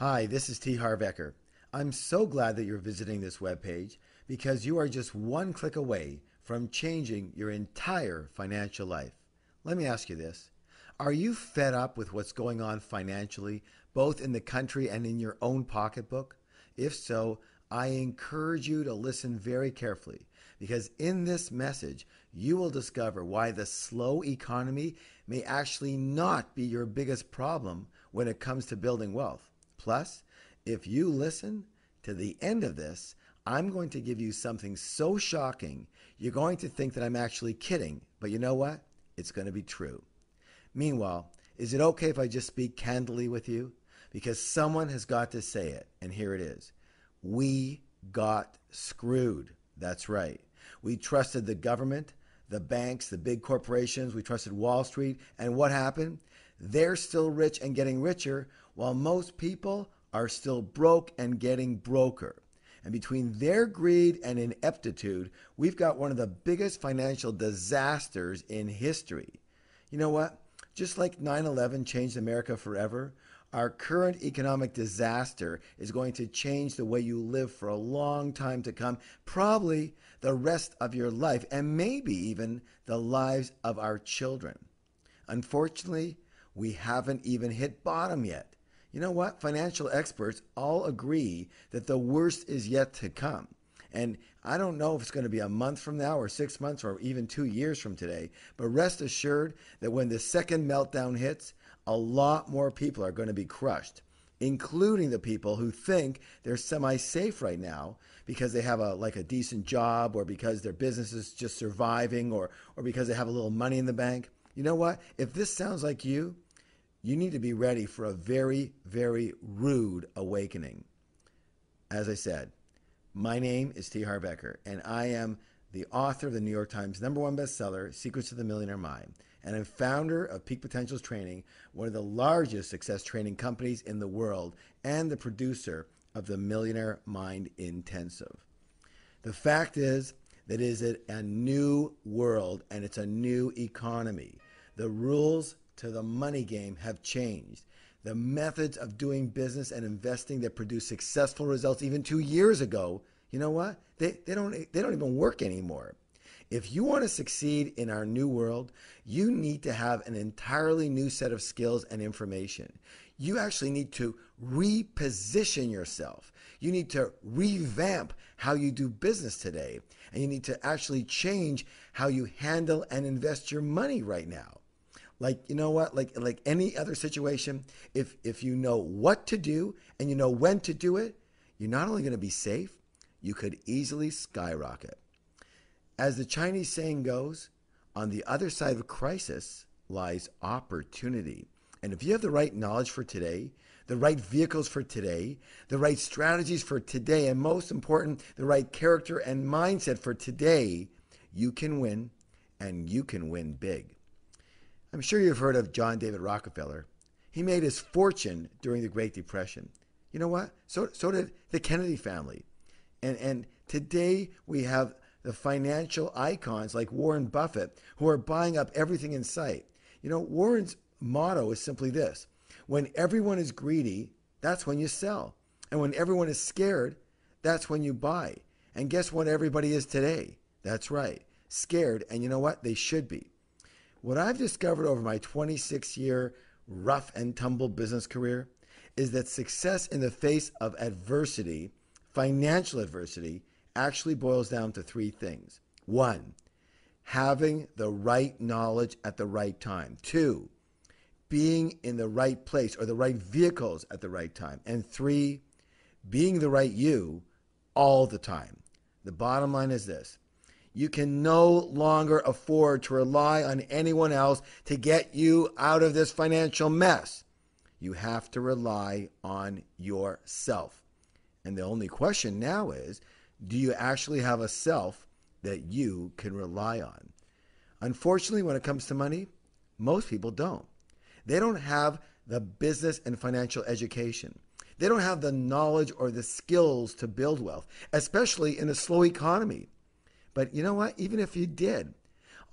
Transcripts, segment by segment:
Hi, this is T. Harv Eker. I'm so glad that you're visiting this webpage because you are just one click away from changing your entire financial life. Let me ask you this Are you fed up with what's going on financially, both in the country and in your own pocketbook? If so, I encourage you to listen very carefully because in this message, you will discover why the slow economy may actually not be your biggest problem when it comes to building wealth. Plus, if you listen to the end of this, I'm going to give you something so shocking, you're going to think that I'm actually kidding. But you know what? It's going to be true. Meanwhile, is it okay if I just speak candidly with you? Because someone has got to say it, and here it is. We got screwed. That's right. We trusted the government, the banks, the big corporations, we trusted Wall Street, and what happened? They're still rich and getting richer, while most people are still broke and getting broker. And between their greed and ineptitude, we've got one of the biggest financial disasters in history. You know what? Just like 9 11 changed America forever, our current economic disaster is going to change the way you live for a long time to come, probably the rest of your life, and maybe even the lives of our children. Unfortunately, we haven't even hit bottom yet. You know what? Financial experts all agree that the worst is yet to come. And I don't know if it's going to be a month from now or six months or even two years from today, but rest assured that when the second meltdown hits, a lot more people are going to be crushed, including the people who think they're semi safe right now because they have a like a decent job or because their business is just surviving or or because they have a little money in the bank. You know what? If this sounds like you, you need to be ready for a very, very rude awakening. As I said, my name is T. Harv Eker, and I am the author of the New York Times number one bestseller, Secrets of the Millionaire Mind, and I'm founder of Peak Potentials Training, one of the largest success training companies in the world, and the producer of the Millionaire Mind Intensive. The fact is that it is a new world and it's a new economy. The rules to the money game have changed. The methods of doing business and investing that produced successful results even two years ago, you know what? They, they, don't, they don't even work anymore. If you want to succeed in our new world, you need to have an entirely new set of skills and information. You actually need to reposition yourself. You need to revamp how you do business today. And you need to actually change how you handle and invest your money right now like you know what? Like like any other situation if if you know what to do and you know when to do it you're not only going to be safe you could easily skyrocket. As the chinese saying goes on the other side of crisis lies opportunity. And if you have the right knowledge for today the right vehicles for today the right strategies for today and most important the right character and mindset for today you can win and you can win big I'm sure you've heard of John David Rockefeller. He made his fortune during the Great Depression. You know what? So, so did the Kennedy family. And, and today we have the financial icons like Warren Buffett who are buying up everything in sight. You know, Warren's motto is simply this when everyone is greedy, that's when you sell. And when everyone is scared, that's when you buy. And guess what everybody is today? That's right, scared. And you know what? They should be. What I've discovered over my 26 year rough and tumble business career is that success in the face of adversity, financial adversity, actually boils down to three things. One, having the right knowledge at the right time. Two, being in the right place or the right vehicles at the right time. And three, being the right you all the time. The bottom line is this you can no longer afford to rely on anyone else to get you out of this financial mess. You have to rely on yourself. And the only question now is do you actually have a self that you can rely on? Unfortunately, when it comes to money, most people don't. They don't have the business and financial education. They don't have the knowledge or the skills to build wealth, especially in a slow economy. But you know what? Even if you did,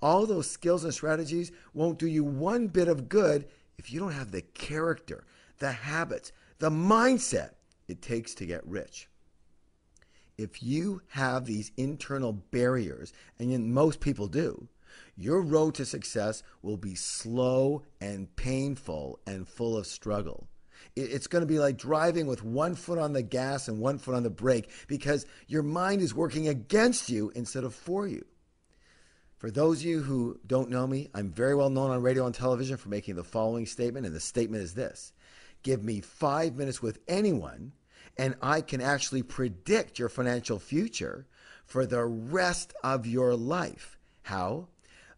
all those skills and strategies won't do you one bit of good if you don't have the character, the habits, the mindset it takes to get rich. If you have these internal barriers, and most people do, your road to success will be slow and painful and full of struggle. It's going to be like driving with one foot on the gas and one foot on the brake because your mind is working against you instead of for you. For those of you who don't know me, I'm very well known on radio and television for making the following statement, and the statement is this Give me five minutes with anyone, and I can actually predict your financial future for the rest of your life. How?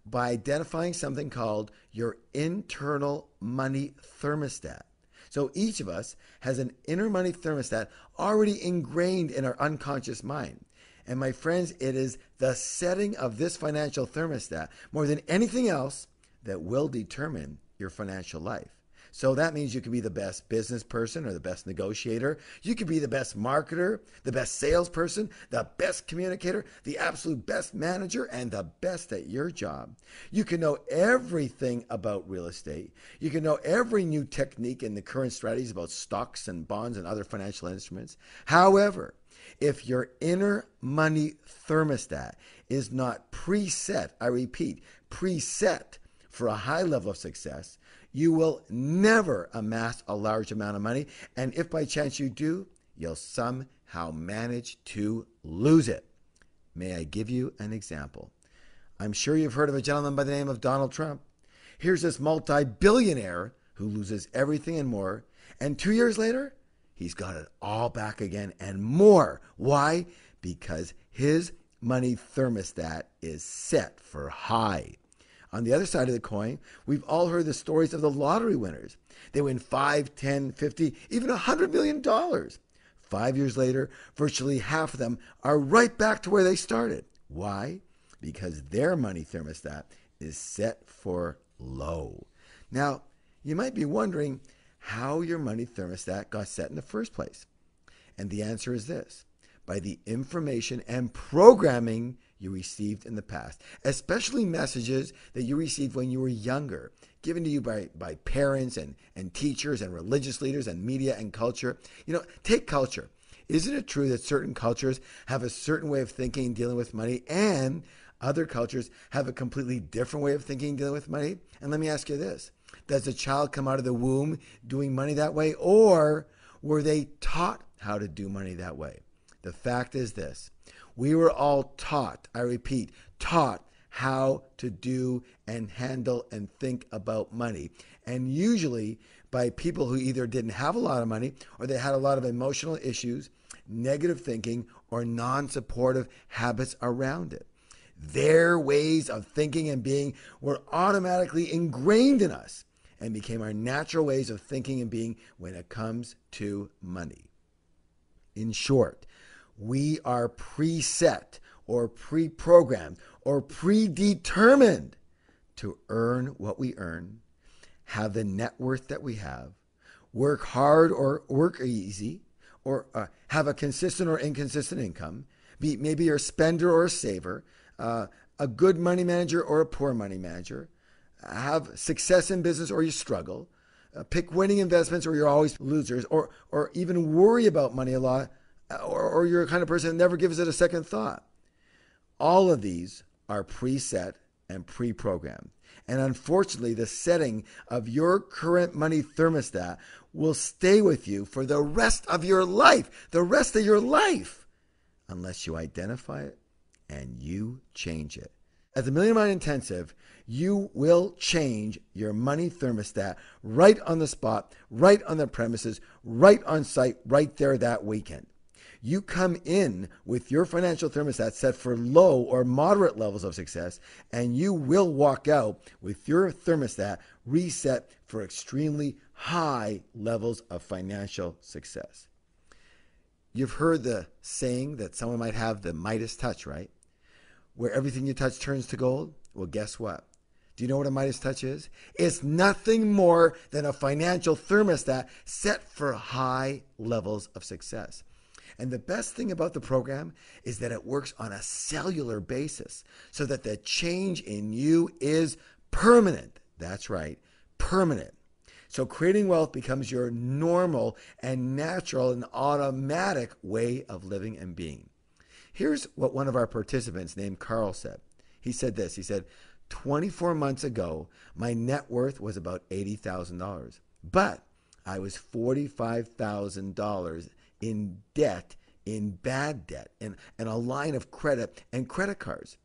By identifying something called your internal money thermostat. So each of us has an inner money thermostat already ingrained in our unconscious mind. And my friends, it is the setting of this financial thermostat more than anything else that will determine your financial life. So that means you can be the best business person or the best negotiator. You can be the best marketer, the best salesperson, the best communicator, the absolute best manager, and the best at your job. You can know everything about real estate. You can know every new technique and the current strategies about stocks and bonds and other financial instruments. However, if your inner money thermostat is not preset, I repeat, preset for a high level of success, you will never amass a large amount of money. And if by chance you do, you'll somehow manage to lose it. May I give you an example? I'm sure you've heard of a gentleman by the name of Donald Trump. Here's this multi billionaire who loses everything and more. And two years later, He's got it all back again and more. Why? Because his money thermostat is set for high. On the other side of the coin, we've all heard the stories of the lottery winners. They win 5, 10, 50, even $100 million. Five years later, virtually half of them are right back to where they started. Why? Because their money thermostat is set for low. Now, you might be wondering how your money thermostat got set in the first place? And the answer is this by the information and programming you received in the past, especially messages that you received when you were younger, given to you by, by parents and, and teachers and religious leaders and media and culture. You know, take culture. Isn't it true that certain cultures have a certain way of thinking dealing with money, and other cultures have a completely different way of thinking dealing with money? And let me ask you this does the child come out of the womb doing money that way, or were they taught how to do money that way? The fact is this we were all taught, I repeat, taught how to do and handle and think about money. And usually by people who either didn't have a lot of money or they had a lot of emotional issues, negative thinking, or non supportive habits around it. Their ways of thinking and being were automatically ingrained in us and became our natural ways of thinking and being when it comes to money. In short, we are preset or pre programmed or predetermined to earn what we earn, have the net worth that we have, work hard or work easy, or uh, have a consistent or inconsistent income, be maybe you're a spender or a saver, uh, a good money manager or a poor money manager, have success in business or you struggle, uh, pick winning investments or you're always losers, or, or even worry about money a lot, Uh, or, or you're a kind of person that never gives it a second thought. All of these are preset and pre programmed. And unfortunately, the setting of your current money thermostat will stay with you for the rest of your life, the rest of your life, unless you identify it and you change it. At the Millionaire Mind Intensive, you will change your money thermostat right on the spot, right on the premises, right on site, right there that weekend. You come in with your financial thermostat set for low or moderate levels of success, and you will walk out with your thermostat reset for extremely high levels of financial success. You've heard the saying that someone might have the Midas touch, right? Where everything you touch turns to gold? Well, guess what? Do you know what a Midas touch is? It's nothing more than a financial thermostat set for high levels of success. And the best thing about the program is that it works on a cellular basis so that the change in you is permanent. That's right, permanent. So creating wealth becomes your normal and natural and automatic way of living and being. Here's what one of our participants named Carl said. He said this. He said, 24 months ago, my net worth was about $80,000, but I was $45,000 in debt, in bad debt, and, and a line of credit and credit cards.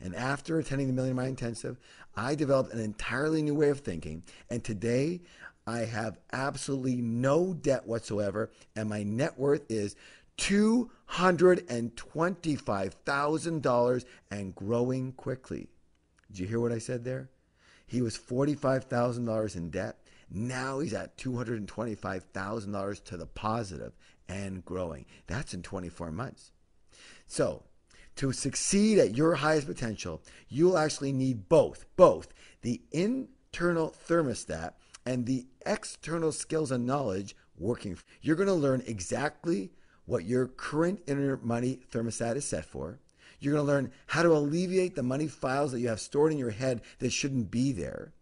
And after attending the Millionaire Mind Intensive, I developed an entirely new way of thinking. And today, I have absolutely no debt whatsoever, and my net worth is $225,000 and growing quickly. Did you hear what I said there? He was $45,000 in debt. Now he's at $225,000 to the positive and growing. That's in 24 months. So, to succeed at your highest potential, you'll actually need both, both the internal thermostat and the external skills and knowledge working. You're going to learn exactly what your current inner money thermostat is set for. You're going to learn how to alleviate the money files that you have stored in your head that shouldn't be there.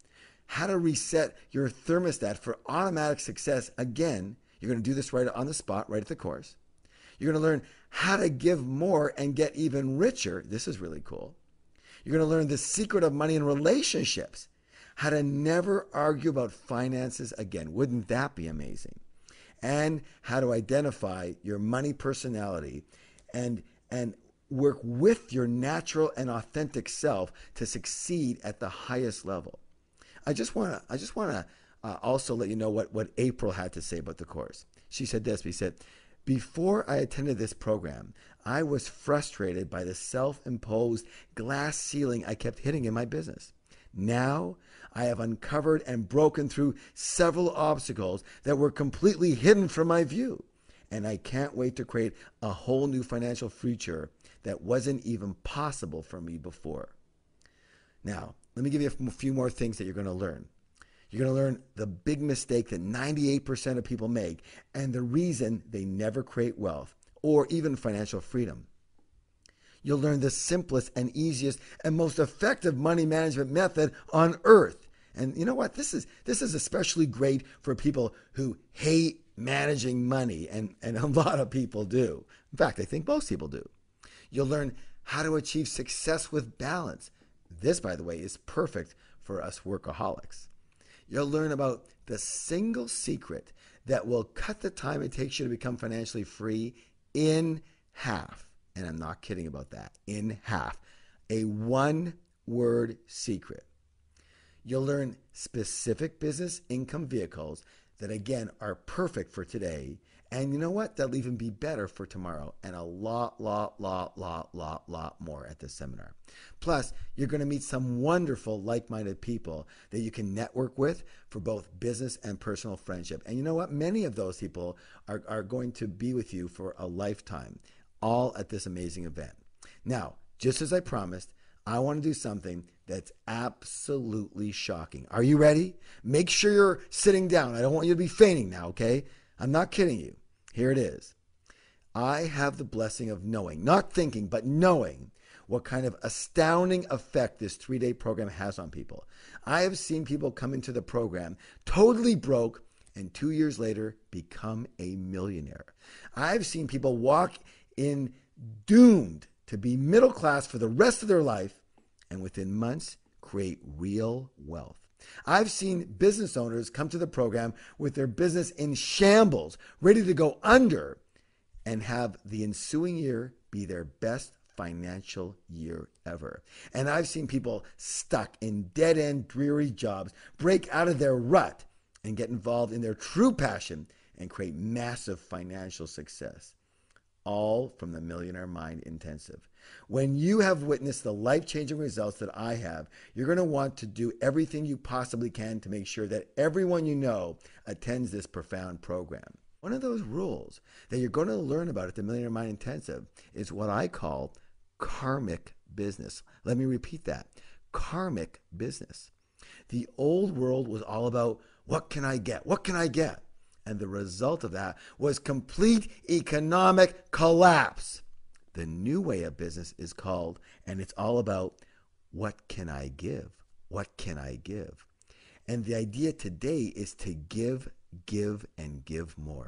How to reset your thermostat for automatic success. Again, you're going to do this right on the spot, right at the course. You're going to learn how to give more and get even richer. This is really cool. You're going to learn the secret of money and relationships, how to never argue about finances again. Wouldn't that be amazing? And how to identify your money personality and and work with your natural and authentic self to succeed at the highest level. I just want to I just want to uh, also let you know what what April had to say about the course. She said this. She said, before I attended this program, I was frustrated by the self-imposed glass ceiling I kept hitting in my business. Now I have uncovered and broken through several obstacles that were completely hidden from my view. And I can't wait to create a whole new financial future that wasn't even possible for me before. Now, let me give you a few more things that you're going to learn. You're going to learn the big mistake that 98% of people make and the reason they never create wealth or even financial freedom. You'll learn the simplest and easiest and most effective money management method on earth. And you know what? This is this is especially great for people who hate managing money and, and a lot of people do. In fact, I think most people do. You'll learn how to achieve success with balance. This, by the way, is perfect for us workaholics. You'll learn about the single secret that will cut the time it takes you to become financially free in half. And I'm not kidding about that. In half. A one word secret. You'll learn specific business income vehicles that, again, are perfect for today and you know what? That'll even be better for tomorrow and a lot, lot, lot, lot, lot, lot more at this seminar. Plus, you're going to meet some wonderful like minded people that you can network with for both business and personal friendship. And you know what? Many of those people are, are going to be with you for a lifetime, all at this amazing event. Now, just as I promised, I want to do something that's absolutely shocking. Are you ready? Make sure you're sitting down. I don't want you to be fainting now, okay? I'm not kidding you. Here it is. I have the blessing of knowing, not thinking, but knowing what kind of astounding effect this three day program has on people. I have seen people come into the program totally broke and two years later become a millionaire. I've seen people walk in doomed to be middle class for the rest of their life and within months create real wealth. I've seen business owners come to the program with their business in shambles, ready to go under, and have the ensuing year be their best financial year ever. And I've seen people stuck in dead end, dreary jobs break out of their rut and get involved in their true passion and create massive financial success all from the Millionaire Mind Intensive. When you have witnessed the life changing results that I have, you're going to want to do everything you possibly can to make sure that everyone you know attends this profound program. One of those rules that you're going to learn about at the Millionaire Mind Intensive is what I call karmic business. Let me repeat that karmic business. The old world was all about what can I get? What can I get? And the result of that was complete economic collapse. The new way of business is called, and it's all about what can I give? What can I give? And the idea today is to give, give, and give more.